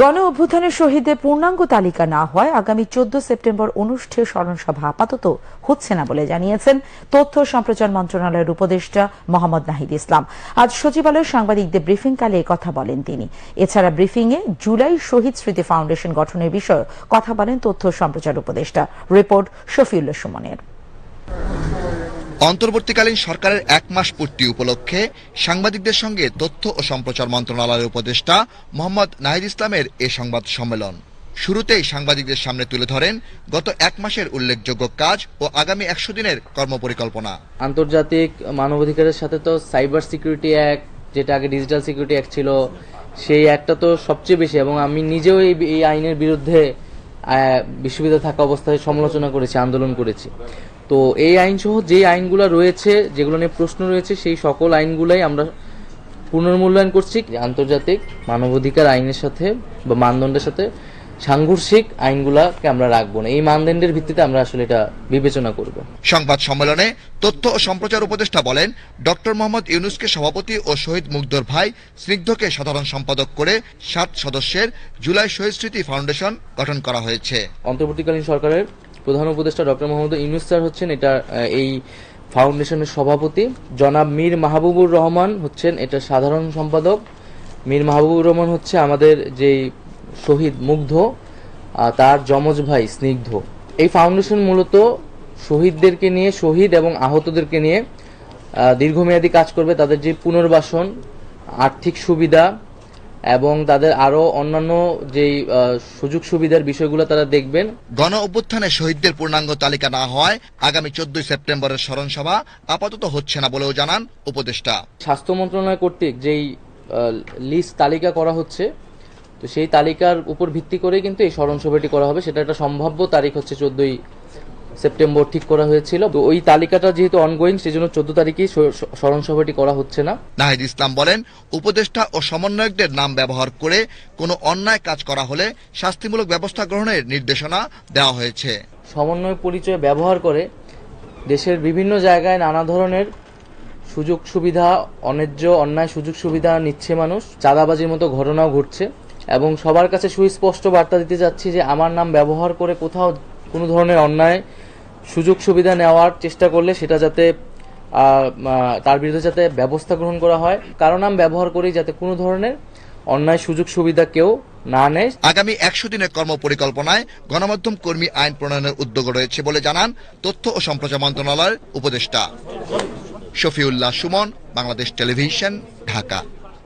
গণ অভ্যুত্থানের শহীদদের পূর্ণাঙ্গ তালিকা না হয় আগামী চোদ্দ সেপ্টেম্বর অনুষ্ঠেয় স্মরণসভা আপাতত হচ্ছে না বলে জানিয়েছেন তথ্য সম্প্রচার মন্ত্রণালয়ের উপদেষ্টা মোহাম্মদ নাহিদ ইসলাম। আজ সচিবালয়ে সাংবাদিকদের ব্রিফিংকালে কথা বলেন তিনি। এছাড়া ব্রিফিংয়ে জুলাই শহীদ স্মৃতি ফাউন্ডেশন গঠনের বিষয়ে কথা বলেন তথ্য সম্প্রচার উপদেষ্টা। রিপোর্ট শফিউল্লাহ সুমনের। অন্তর্বর্তীকালীন সরকারের এক মাস পূর্তি উপলক্ষে সাংবাদিকদের সঙ্গে তথ্য ও সম্প্রচার মন্ত্রণালয়ের উপদেষ্টা মোহাম্মদ নাহিদ ইসলামের এ সংবাদ সম্মেলন। শুরুতেই সাংবাদিকদের সামনে তুলে ধরেন গত এক মাসের উল্লেখযোগ্য কাজ ও আগামী একশো দিনের কর্মপরিকল্পনা। আন্তর্জাতিক মানবাধিকারের সাথে তো সাইবার সিকিউরিটি অ্যাক্ট, যেটা আগে ডিজিটাল সিকিউরিটি অ্যাক্ট ছিল, সেই অ্যাক্টটা তো সবচেয়ে বেশি এবং আমি নিজেও এই আইনের বিরুদ্ধে বিশ্ববিদ্যালয়ে থাকা অবস্থায় সমালোচনা করেছি, আন্দোলন করেছি। তো এই আইন সহ যে আইনগুলো রয়েছে যেগুলো নিয়ে প্রশ্ন রয়েছে সেই সকল আইনগুলাই আমরা পুনর্মূল্যায়ন করছি। আন্তর্জাতিক মানবাধিকার আইনের সাথে বা মানদণ্ডের সাথে সাংঘর্ষিক আইনগুলাকে আমরা রাখব না। এই মানদণ্ডের ভিত্তিতে আমরা আসলে এটা বিবেচনা করব। সংবাদ সম্মেলনে তথ্য ও সম্প্রচার উপদেষ্টা বলেন ডক্টর মোহাম্মদ ইউনুসকে সভাপতি ও শহীদ মুগ্ধর ভাই স্নিগ্ধকে সাধারণ সম্পাদক করে সাত সদস্যের জুলাই শহীদ স্মৃতি ফাউন্ডেশন গঠন করা হয়েছে। অন্তর্বর্তীকালীন সরকারের প্রধান উপদেষ্টা ডক্টর মোহাম্মদ ইউনুস স্যার হচ্ছেন, এটা এই ফাউন্ডেশনের সভাপতি। জনাব মীর মাহবুবুর রহমান হচ্ছেন, এটা সাধারণ সম্পাদক। মীর মাহবুবুর রহমান হচ্ছে আমাদের যেই শহীদ মুগ্ধ তার যমজ ভাই স্নিগ্ধ। এই ফাউন্ডেশন মূলত শহীদদেরকে নিয়ে, শহীদ এবং আহতদেরকে নিয়ে দীর্ঘমেয়াদী কাজ করবে। তাদের যে পুনর্বাসন, আর্থিক সুবিধা এবং তাদের আরও অন্যান্য যেই সুযোগ সুবিধার বিষয়গুলো তারা দেখবেন। গণ অভ্যুত্থানে শহীদদের পূর্ণাঙ্গ তালিকা না হওয়ায় আগামী চোদ্দই সেপ্টেম্বরের স্মরণ সভা আপাতত হচ্ছে না বলেও জানান উপদেষ্টা। স্বাস্থ্য মন্ত্রণালয় কর্তৃক যেই লিস্ট তালিকা করা হচ্ছে তো সেই তালিকার উপর ভিত্তি করে কিন্তু এই স্মরণসভাটি করা হবে। সেটা একটা সম্ভাব্য তারিখ হচ্ছে চোদ্দই সেপ্টেম্বর ঠিক করা হয়েছিল। তো ওই তালিকাটা যেহেতু অনগোয়িং সেই জন্য চোদ্দ তারিখেই স- স- স্মরণসভাটি করা হচ্ছে না। নাহিদ ইসলাম বলেন উপদেষ্টা ও সমন্বয়কদের নাম ব্যবহার করে কোনো অন্যায় কাজ করা হলে শাস্তিমূলক ব্যবস্থা গ্রহণের নির্দেশনা দেওয়া হয়েছে। সমন্বয় পরিচয় ব্যবহার করে দেশের বিভিন্ন জায়গায় নানা ধরনের সুযোগ সুবিধা অন্যায্য অন্যায় সুযোগ সুবিধা নিচ্ছে মানুষ। চাঁদাবাজির মতো ঘটনাও ঘটছে। এবং সবার কাছে সুস্পষ্ট বার্তা দিতে যাচ্ছি যে আমার নাম ব্যবহার করে কোথাও কোনো ধরনের অন্যায় সুযোগ সুবিধা নেওয়ার চেষ্টা করলে সেটা যাতে তার বিরুদ্ধে যাতে ব্যবস্থা গ্রহণ করা হয়। কারও নাম ব্যবহার করি যাতে কোনো ধরনের অন্যায় সুযোগ সুবিধা কেউ না নেয়। আগামী একশো দিনের কর্মপরিকল্পনায় গণমাধ্যম কর্মী আইন প্রণয়নের উদ্যোগ রয়েছে বলে জানান তথ্য ও সম্প্রচার মন্ত্রণালয়ের উপদেষ্টা। শফিউল্লাহ সুমন, বাংলাদেশ টেলিভিশন, ঢাকা।